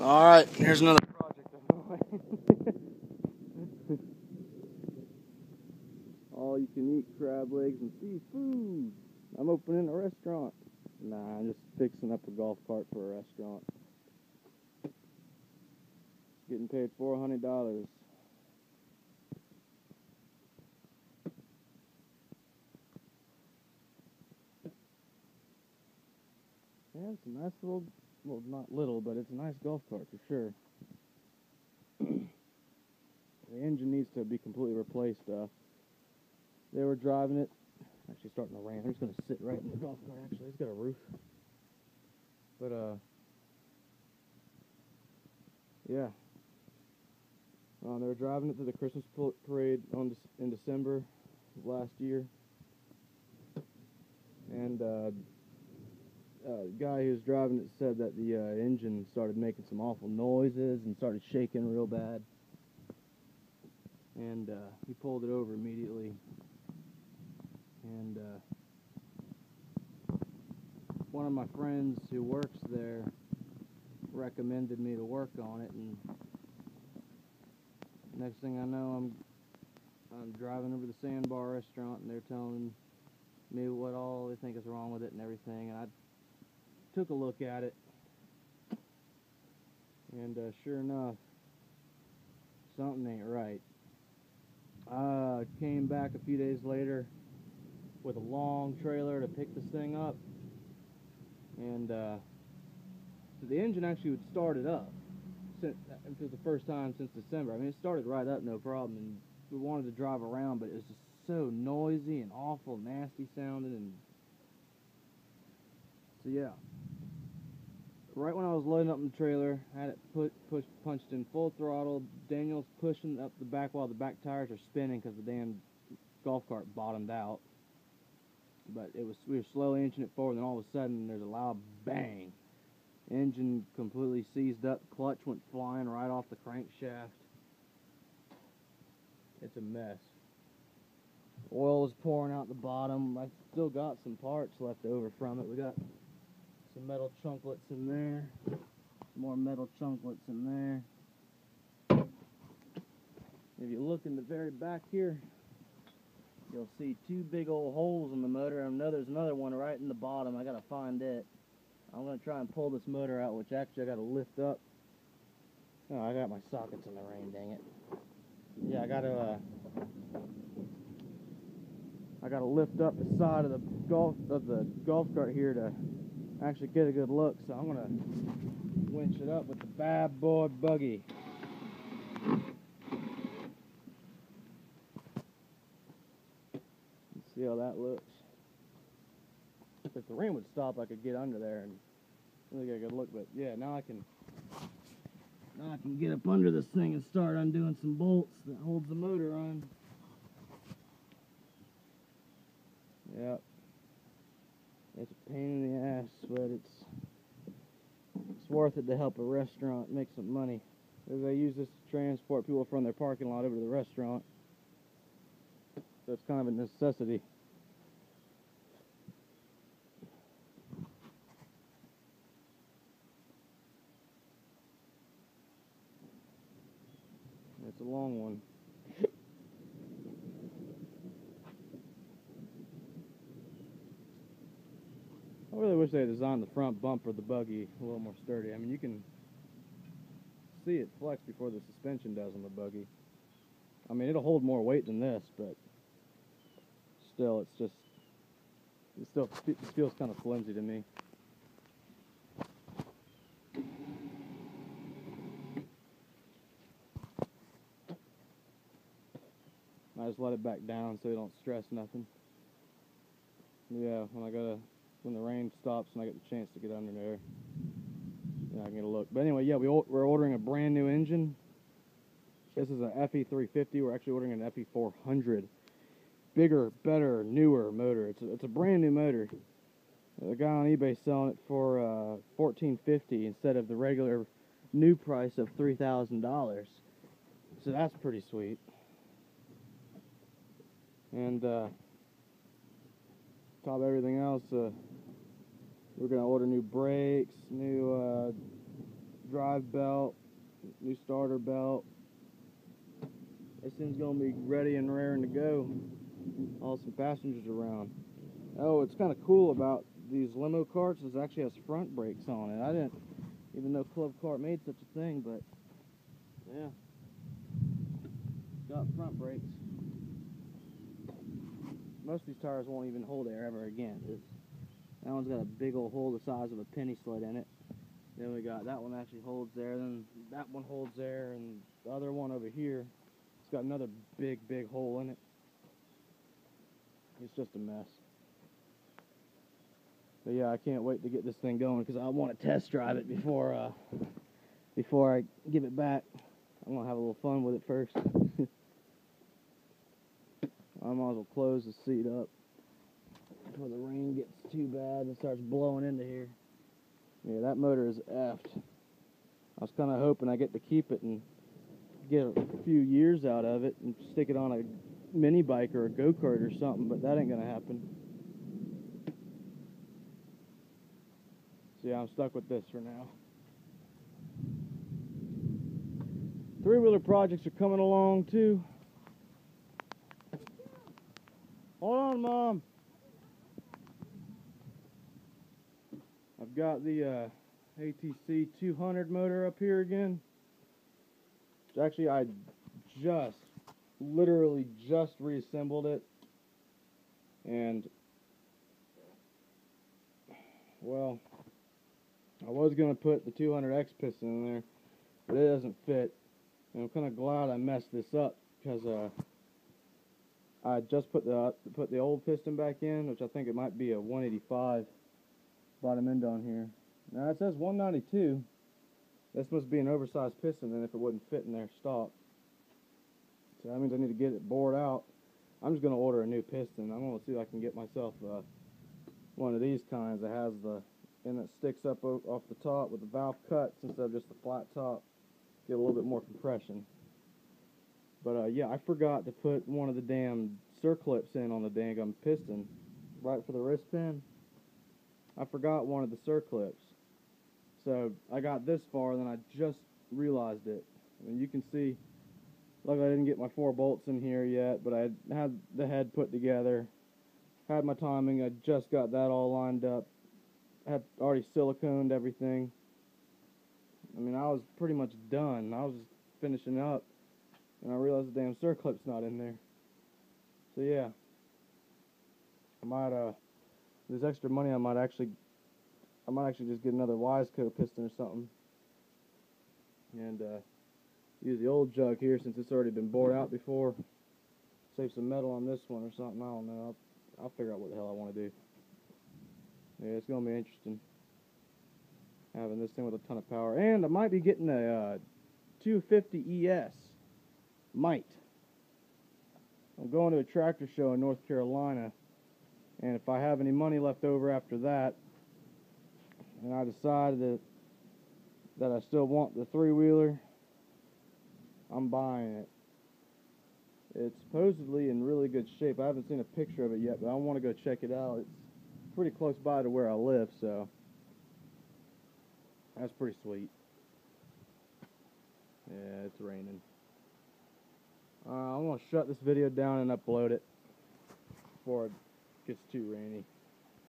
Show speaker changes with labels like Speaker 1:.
Speaker 1: All right, here's another project All you can eat crab legs and seafood. I'm opening a restaurant. Nah, I'm just fixing up a golf cart for a restaurant. Getting paid four hundred dollars. Yeah, it's a nice little, well, not little, but it's a nice golf cart for sure. the engine needs to be completely replaced. Uh, they were driving it. Actually, starting to rain. I'm just gonna sit right in the golf cart. Actually, it's got a roof. But uh, yeah. Uh, they were driving it to the Christmas parade on in December of last year, and uh, uh, guy who was driving it said that the uh, engine started making some awful noises and started shaking real bad. And uh, he pulled it over immediately. And uh, one of my friends who works there recommended me to work on it. And next thing I know, I'm I'm driving over to the Sandbar restaurant, and they're telling me what all they think is wrong with it and everything. And I took a look at it, and uh, sure enough, something ain't right. Uh, came back a few days later with a long trailer to pick this thing up, and uh, the engine actually would start it up since, for the first time since December. I mean, it started right up, no problem, and we wanted to drive around, but it was just so noisy and awful, nasty sounding, and so yeah right when I was loading up the trailer, I had it put push punched in full throttle. Daniel's pushing up the back while the back tires are spinning because the damn golf cart bottomed out. But it was we were slowly inching it forward, and all of a sudden there's a loud bang. Engine completely seized up. Clutch went flying right off the crankshaft. It's a mess. Oil is pouring out the bottom. I still got some parts left over from it. We got some metal chunklets in there. More metal chunklets in there. If you look in the very back here, you'll see two big old holes in the motor. I know there's another one right in the bottom. I gotta find it. I'm gonna try and pull this motor out, which actually I gotta lift up. Oh, I got my sockets in the rain, dang it. Yeah, I gotta, uh, I gotta lift up the side of the golf of the golf cart here to actually get a good look. So I'm gonna winch it up with the bad boy buggy. See how that looks. If the rain would stop, I could get under there and really get a good look. But yeah, now I can now I can get up under this thing and start undoing some bolts that holds the motor on. Yep. It's a pain in the ass, but it's it's worth it to help a restaurant make some money. They use this to transport people from their parking lot over to the restaurant. So it's kind of a necessity. It's a long one. I really wish they designed the front bumper of the buggy a little more sturdy. I mean, you can see it flex before the suspension does on the buggy. I mean, it'll hold more weight than this, but still, it's just, it still it feels kind of flimsy to me. I just let it back down so it don't stress nothing. Yeah, when I gotta when the rain stops and I get the chance to get under there. I can get a look. But anyway, yeah, we, we're ordering a brand new engine. This is an FE350. We're actually ordering an FE400. Bigger, better, newer motor. It's a, it's a brand new motor. The guy on eBay selling it for uh, 1450 instead of the regular new price of $3,000. So that's pretty sweet. And uh, top everything else, uh, we're gonna order new brakes, new uh, drive belt, new starter belt. This thing's gonna be ready and raring to go. All some passengers around. Oh, it's kind of cool about these limo carts is it actually has front brakes on it. I didn't even know Club Car made such a thing, but yeah, got front brakes. Most of these tires won't even hold air ever again. This, that one's got a big old hole the size of a penny slit in it. Then we got that one actually holds there. Then that one holds there, and the other one over here, it's got another big, big hole in it. It's just a mess. But yeah, I can't wait to get this thing going because I want to test drive it before uh, before I give it back. I'm gonna have a little fun with it first. I might as well close the seat up before the rain gets too bad and starts blowing into here. Yeah, that motor is effed. I was kind of hoping I get to keep it and get a few years out of it and stick it on a mini bike or a go kart or something, but that ain't gonna happen. So yeah, I'm stuck with this for now. Three wheeler projects are coming along too. Hold on, Mom. I've got the uh, ATC 200 motor up here again. Actually, I just, literally just reassembled it. And, well, I was going to put the 200X piston in there, but it doesn't fit. And I'm kind of glad I messed this up because uh, I just put the put the old piston back in, which I think it might be a 185 bottom end on here. Now it says 192. This must be an oversized piston then if it wouldn't fit in there stock. So that means I need to get it bored out. I'm just going to order a new piston. I'm going to see if I can get myself uh, one of these kinds that has the and it sticks up off the top with the valve cuts instead of just the flat top. Get a little bit more compression. But uh, yeah, I forgot to put one of the damn circlips in on the dang piston, right for the wrist pin. I forgot one of the circlips. So I got this far, and then I just realized it. And you can see, luckily I didn't get my four bolts in here yet, but I had the head put together, had my timing, I just got that all lined up, had already siliconed everything. I mean, I was pretty much done. I was just finishing up and I realized the damn circlip's not in there. So yeah, I might uh, there's extra money. I might actually, I might actually just get another Wiseco piston or something, and uh, use the old jug here since it's already been bored out before. Save some metal on this one or something. I don't know. I'll, I'll figure out what the hell I want to do. Yeah, it's gonna be interesting having this thing with a ton of power, and I might be getting a uh, 250 ES. Might. I'm going to a tractor show in North Carolina, and if I have any money left over after that, and I decide that that I still want the three wheeler, I'm buying it. It's supposedly in really good shape. I haven't seen a picture of it yet, but I want to go check it out. It's pretty close by to where I live, so that's pretty sweet. Yeah, it's raining. Uh, I'm going to shut this video down and upload it before it gets too rainy.